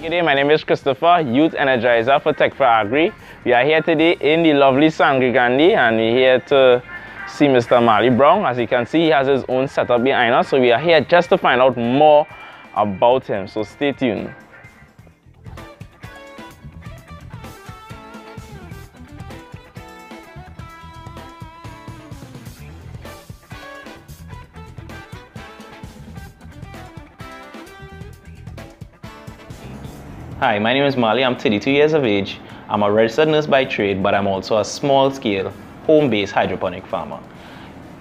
G'day, my name is Christopher, Youth Energizer for Tech4Agri. We are here today in the lovely Sangre Grande and we're here to see Mr. Marli Browne. As you can see, he has his own setup behind us. So we are here just to find out more about him. So stay tuned. Hi, my name is Marli. I'm 32 years of age. I'm a registered nurse by trade, but I'm also a small-scale, home-based hydroponic farmer.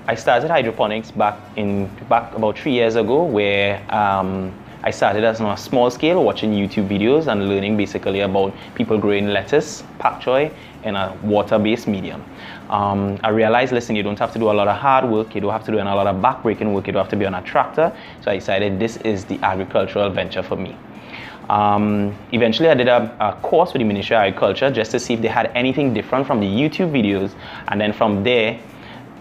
I started hydroponics back in back about three years ago, where um, I started as on a small scale, watching YouTube videos and learning basically about people growing lettuce, pak choi, in a water-based medium. Um, I realized, listen, you don't have to do a lot of hard work, you don't have to do a lot of back-breaking work, you don't have to be on a tractor. So I decided this is the agricultural venture for me. Um, eventually, I did a, a, course with the Ministry of Agriculture just to see if they had anything different from the YouTube videos. And then from there,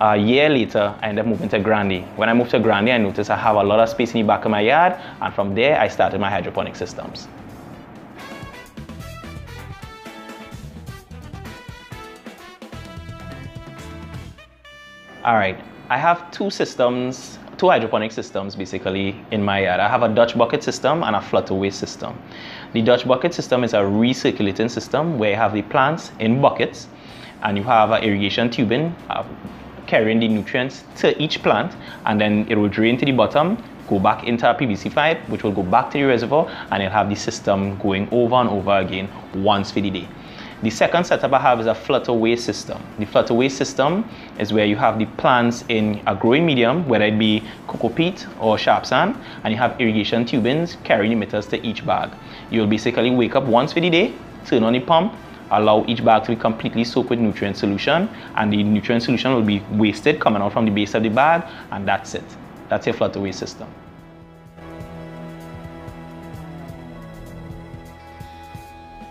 a year later, I ended up moving to Grande. When I moved to Grande, I noticed I have a lot of space in the back of my yard. And from there, I started my hydroponic systems. All right, I have two systems two hydroponic systems basically in my yard. I have a Dutch bucket system and a flutterway system. The Dutch bucket system is a recirculating system where you have the plants in buckets and you have an irrigation tubing uh, carrying the nutrients to each plant and then it will drain to the bottom go back into a PVC pipe which will go back to the reservoir and you'll have the system going over and over again once for the day. The second setup I have is a flutterway system. The flutterway system is where you have the plants in a growing medium, whether it be coco peat or sharp sand, and you have irrigation tubings carrying emitters to each bag. You'll basically wake up once for the day, turn on the pump, allow each bag to be completely soaked with nutrient solution, and the nutrient solution will be wasted coming out from the base of the bag, and that's it. That's your flutterway system.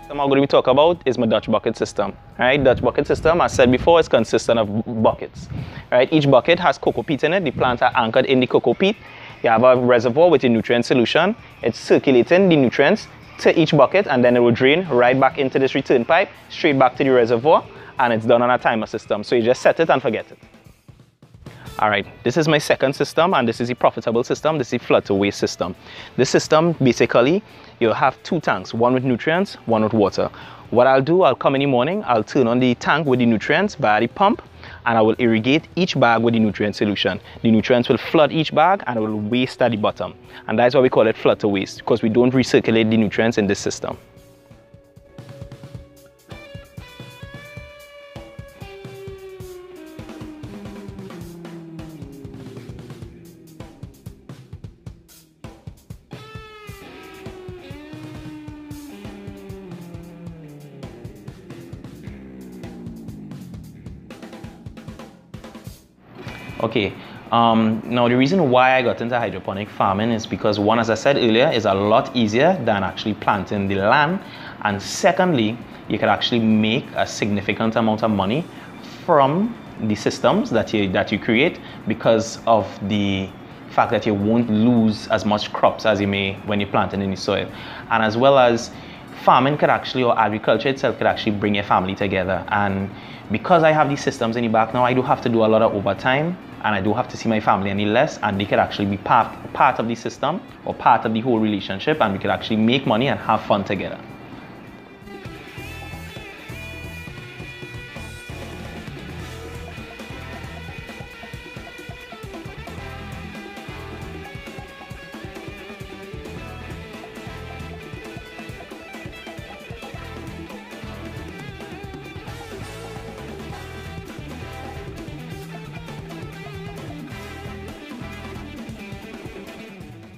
System I'm going to be talking about is my Dutch bucket system. Right, Dutch bucket system, as I said before, is consistent of buckets. Right, each bucket has coco peat in it. The plants are anchored in the coco peat. You have a reservoir with a nutrient solution. It's circulating the nutrients to each bucket and then it will drain right back into this return pipe, straight back to the reservoir, and it's done on a timer system. So you just set it and forget it. All right, this is my second system and this is a profitable system. This is a flutterway system. This system, basically, you'll have two tanks, one with nutrients, one with water. What I'll do, I'll come in the morning, I'll turn on the tank with the nutrients via the pump and I will irrigate each bag with the nutrient solution. The nutrients will flood each bag and it will waste at the bottom. And that's why we call it flutter waste because we don't recirculate the nutrients in this system. Okay, um, now the reason why I got into hydroponic farming is because one, as I said earlier, is a lot easier than actually planting the land. And secondly, you can actually make a significant amount of money from the systems that you, that you create because of the fact that you won't lose as much crops as you may when you plant in the soil. And as well as farming could actually, or agriculture itself could actually bring your family together. And because I have these systems in the back now, I do have to do a lot of overtime and I don't have to see my family any less and they could actually be part, part of the system or part of the whole relationship and we could actually make money and have fun together.